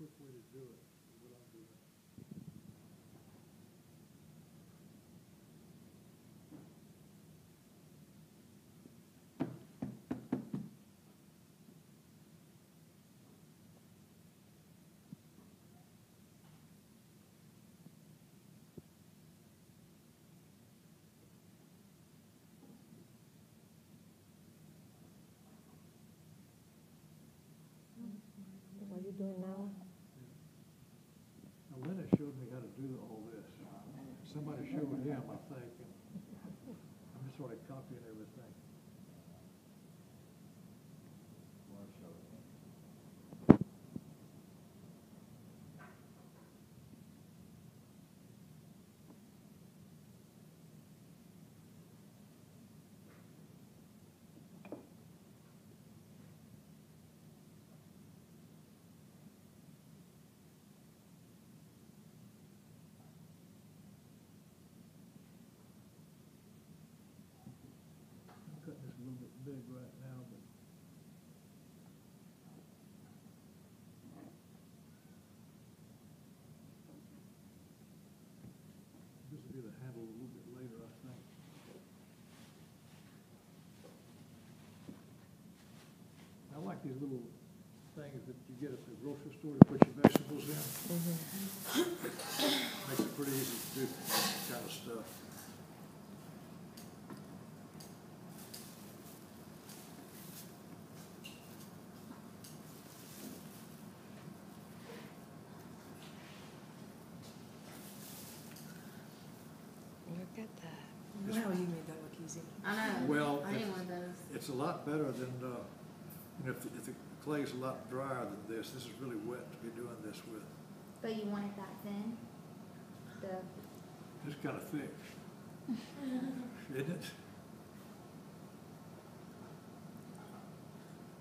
quick way to do it, doing. What are you doing now? Now, Linda showed me how to do all this. Somebody showed him, I think, and I'm just sort of copying everything. I'm cutting this a little bit big right now, but this will be the handle a little bit later, I think. I like these little things that you get at the grocery store to put your vegetables in. Mm-hmm. Makes it pretty easy to do that kind of stuff. Look at that. Wow, you made that look easy. I know. Well, I need if- one of those. It's a lot better than, uh, you know, if, the- if the clay's a lot drier than this, this is really wet to be doing this with. But you want it that thin? The, It's kind of thick, isn't it?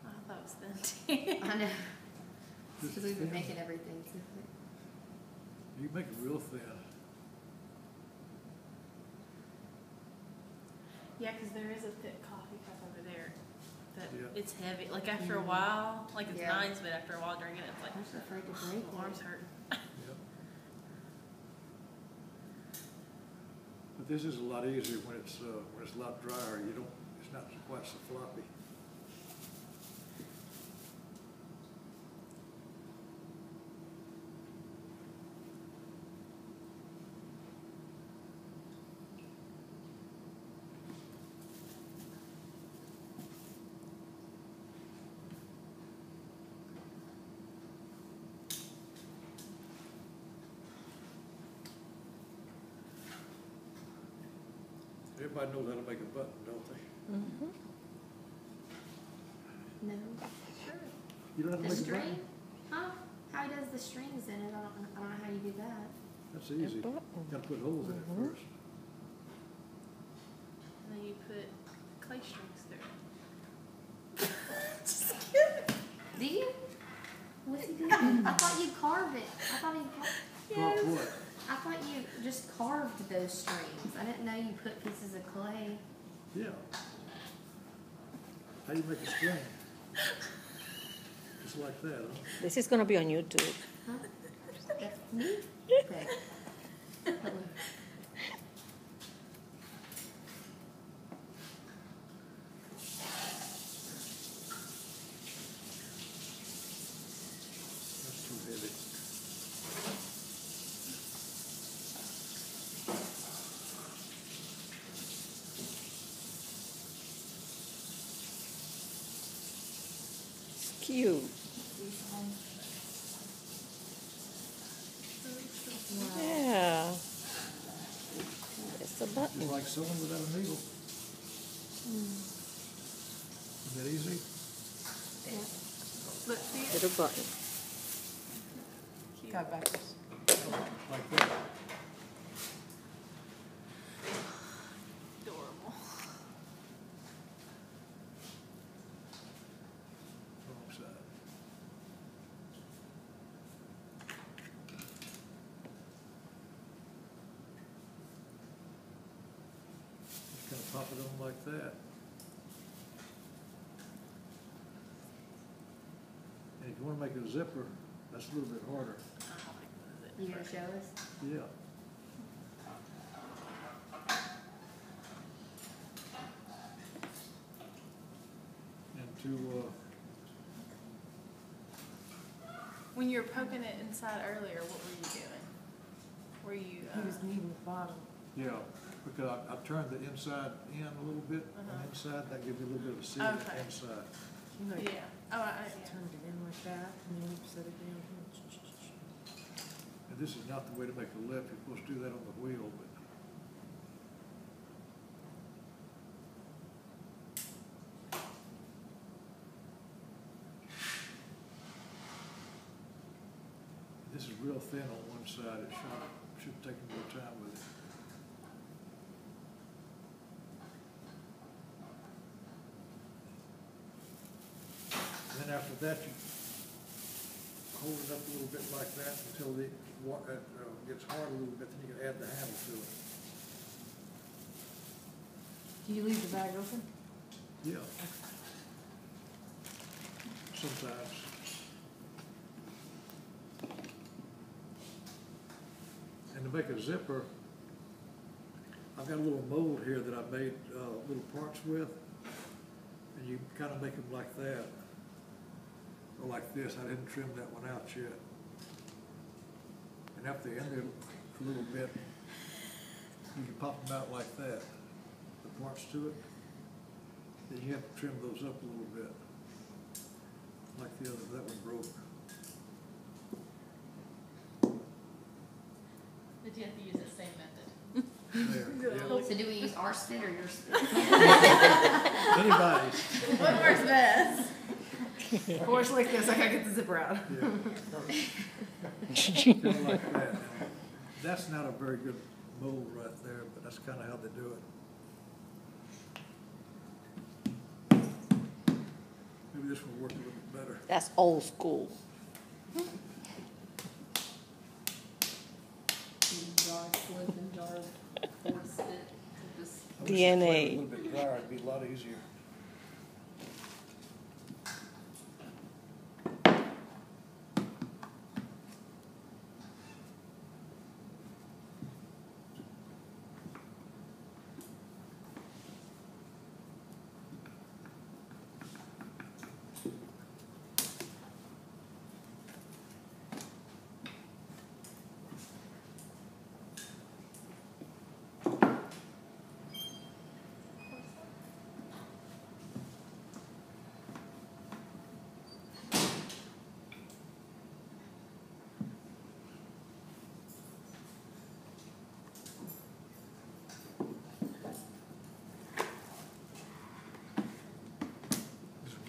I thought it was thin. I know. This Because is we've been thin. making everything so thick. You make it real thin. Yeah, because there is a thick coffee cup over there that Yeah. it's heavy. Like after a Mhm. while, like it's Yeah. nice, but after a while drinking it, it's like I'm just afraid to break my arms it. hurt. Yep. But this is a lot easier when it's, uh, when it's a lot drier. You don't, it's not quite so floppy. Everybody knows how to make a button, don't they? Mm-hmm. No. You don't have to The make a string? button? Huh? How he does the strings in it, I don't, I don't know how you do that. That's easy. button. Gotta put holes in it Mhm. first. And then you put clay strings through. Do you? What's he doing? I thought you carved it. I thought he, car- Carve what? I thought you just carved those strings. I didn't know you put pieces of clay. Yeah. How do you make a string? Just like that, huh? This is gonna be on YouTube. Huh? That's me? Okay. That's too heavy. It's cute. Yeah. It's a Just button. like sewing without a needle. Is that easy? But see, Little button. cute. Got backwards. Like that? Adorable. Wrong side. Just kind of pop it on like that. And if you want to make a zipper, That's a little bit harder. You gonna show us? Yeah. And to, uh, When you were poking it inside earlier, what were you doing? Were you, He was uh, kneading the bottom. yeah, because I, I turned the inside in a little bit on the Uh-huh. inside, that gives you a little bit of a seal on the Okay. inside. You know, yeah, oh, I, I- yeah. turned it in like that, and then you set it down. And this is not the way to make a left, you're supposed to do that on the wheel, but. This is real thin on one side, it should, should take more time with it. That, you hold it up a little bit like that until the, wa- uh, uh, gets hard a little bit, then you can add the handle to it. Do you leave the bag open? Yeah. Sometimes. And to make a zipper, I've got a little mold here that I made, uh, little parts with. And you kind of make them like that. Or like this, I didn't trim that one out yet. And after they end there a little bit, you can pop them out like that, the parts to it. Then you have to trim those up a little bit. Like the other, that one broke. Did you have to use the same method? There, yeah. So do we use our spit or your spit? Anybody's, What works best? Of course, like this, I gotta get the zipper out. yeah. Kinda like that. That's not a very good mold right there, but that's kinda how they do it. Maybe this will work a little bit better. That's old school. Jar slip and jar force it, just I wish the clay was DNA. A little bit drier, it'd be a lot easier.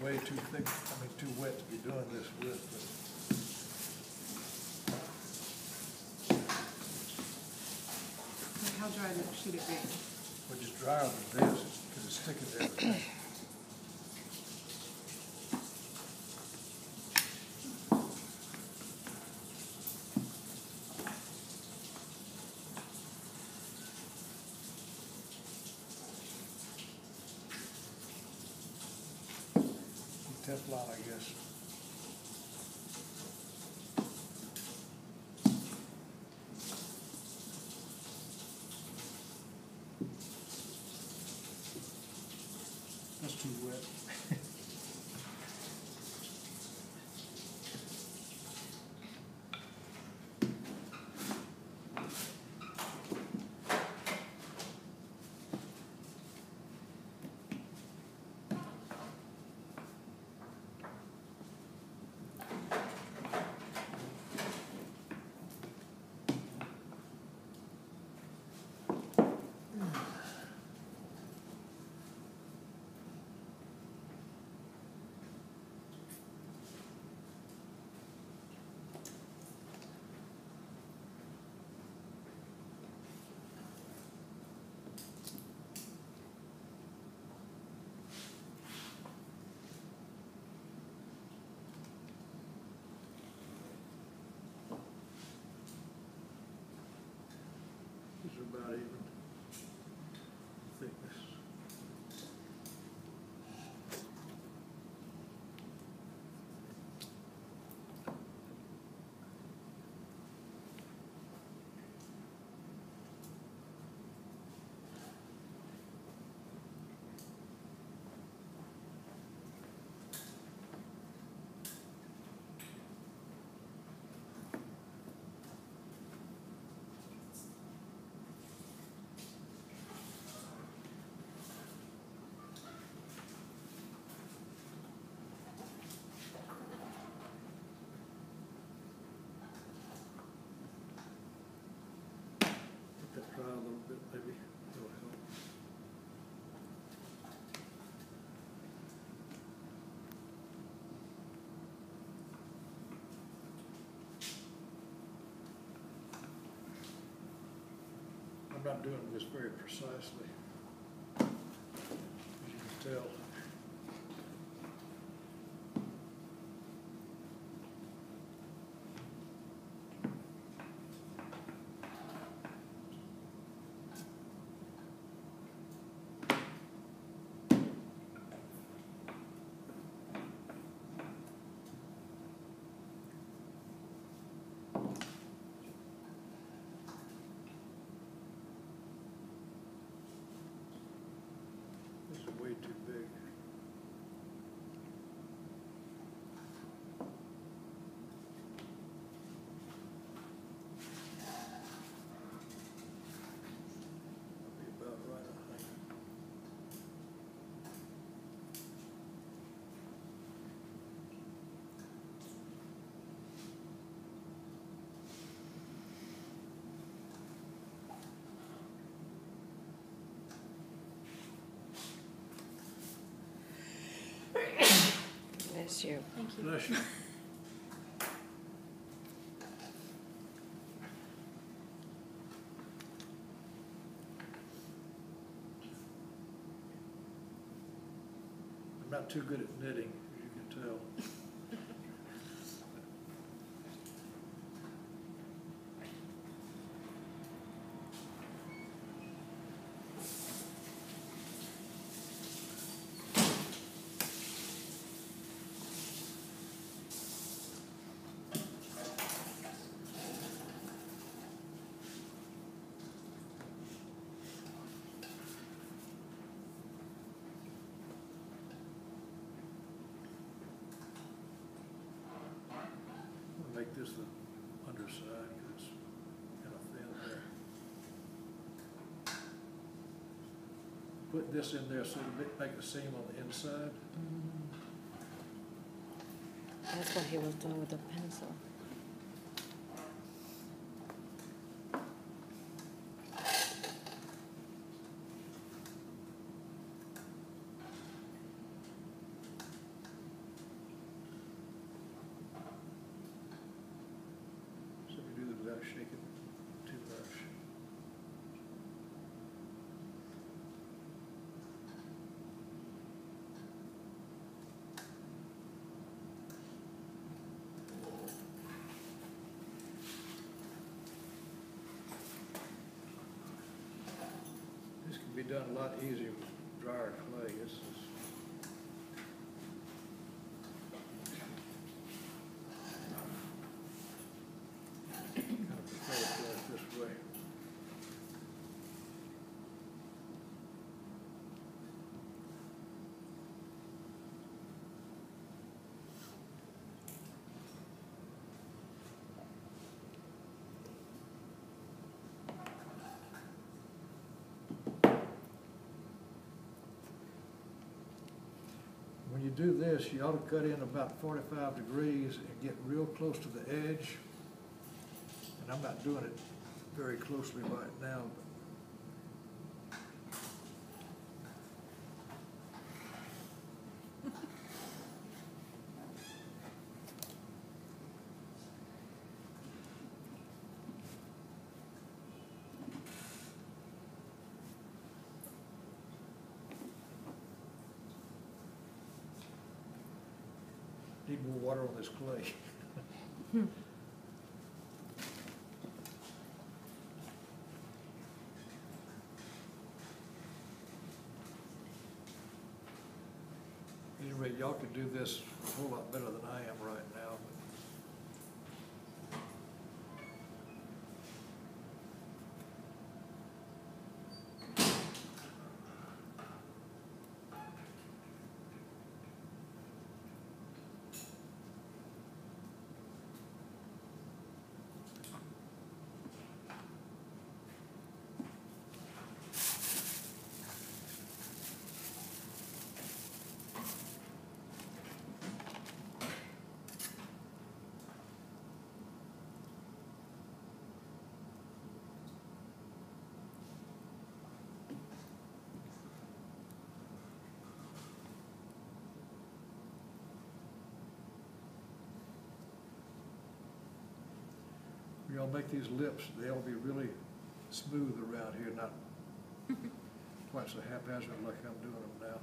Way too thick, I mean, too wet to be doing this with, but Like, How dry should it be? which is drier than this, because it's sticking to everything. I guess. I'm not doing this very precisely, as you can tell. Way too big. That'll be about right, I think. Bless you. Thank you. Bless you. I'm not too good at knitting, as you can tell. This the underside, 'cause it's kind of thin there. Put this in there so to make- a seam on the inside. Mm-hmm. That's what he was doing with the pencil. So we do it without shaking too much. This can be done a lot easier with drier clay. This is kind of prefer to do it this way. When you do this, you ought to cut in about forty-five degrees and get real close to the edge. And I'm not doing it very closely right now, need more water on this clay. Anyway, y'all could do this a whole lot better than I am right now, but when y'all make these lips, they'll be really smooth around here, not quite so haphazard like I'm doing them now.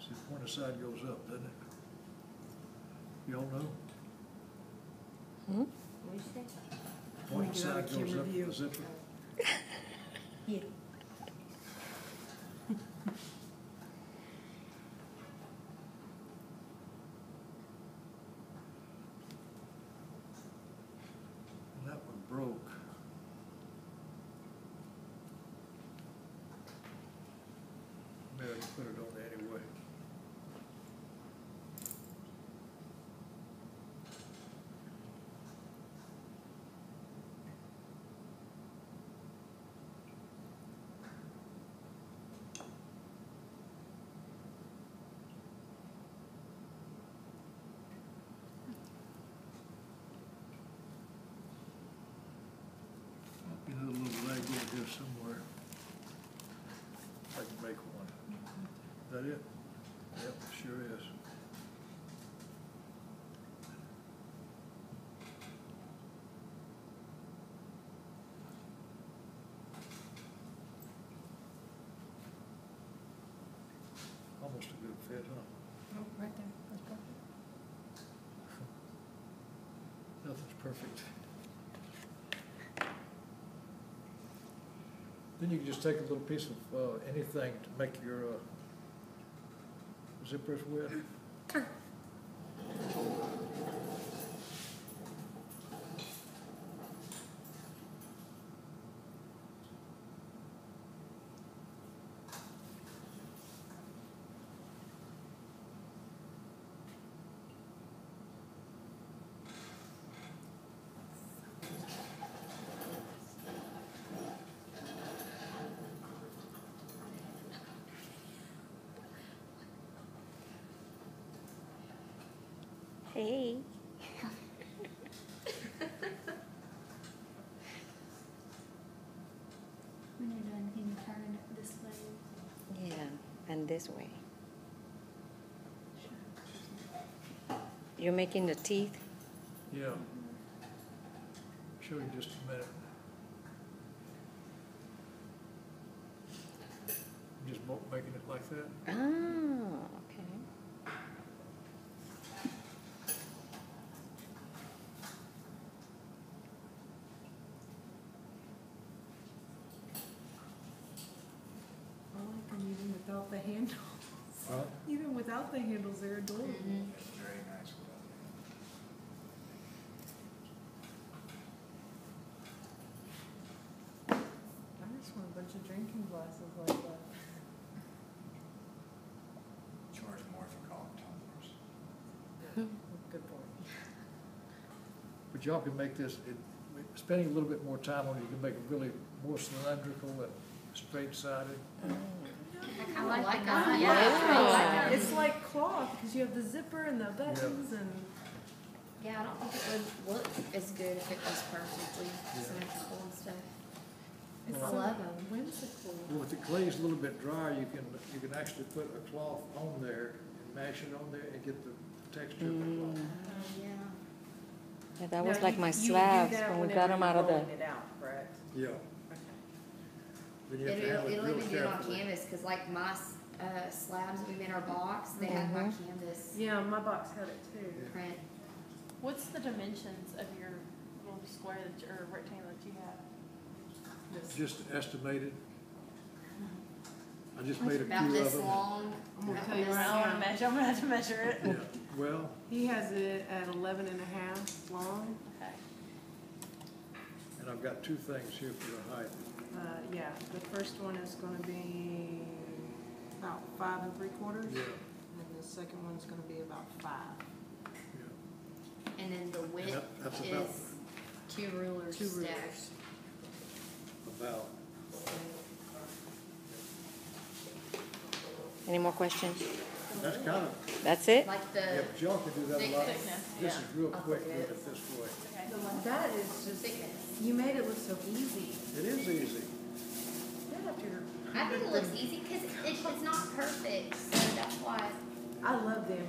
See, point side goes up, doesn't it? Y'all know? Aside goes up the zipper. That one broke. Maybe put it on there anyway. Might be another little leg in here somewhere. I can make one. Is that it? Yep, sure is. Almost a good fit, huh? Oh, right there, that's perfect. Nothing's perfect. Then you can just take a little piece of, uh, anything to make your, uh, zippers with. Hey. When you're done, can you turn it this way? Yeah, and this way. You're making the teeth? Yeah. Show you just a minute. Just mo- making it like that. Oh, okay. I like them even without the handles. Huh? Even without the handles, they're adorable. Very nice. I just want a bunch of drinking glasses like that. Charge more if you call them tumblers. Good point. But y'all can make this, it, spending a little bit more time on it, you can make it really more cylindrical and straight sided. Mm. I like like the that. Yeah. I. It's like cloth, because you have the zipper and the buttons and. Yeah, I don't think it would look as good if it was perfectly symmetrical and stuff. It's I so love 'em. Whimsical. Well, if the clay's a little bit dry, you can, you can actually put a cloth on there and mash it on there and get the texture of the mm. cloth. Oh, yeah. Yeah, that Now, was like you- my you would do slabs when we got them out of the. rolling it out, correct? Yeah. Then you have to It'll, it it'll real even do it on carefully. canvas, cause like my, s- uh, slabs that we made in our box, they had my Mhm. canvas Yeah, my box had it too. print. What's the dimensions of your little square that, you- or rectangle that you have? This- Just estimated. I just made a About few of this them. long. I'm gonna about tell you this- right I wanna now. measure, I'm gonna have to measure it. Yeah, well, He has it at eleven and a half long. Okay. and I've got two things here for the height. Uh, yeah, the first one is gonna be about five and three quarters. Yeah, And the second one's gonna be about five. yeah. And then the width that- that's about- is two rulers Two stacked. rulers. About. Any more questions? That's kind of, That's it? Like yeah, the but y'all can do that a lot. This is real quick, it doing it this way. That is just. You made it look so easy. It is easy. Get up your. I think it looks easy because it's, it's not perfect, so that's why. I love them.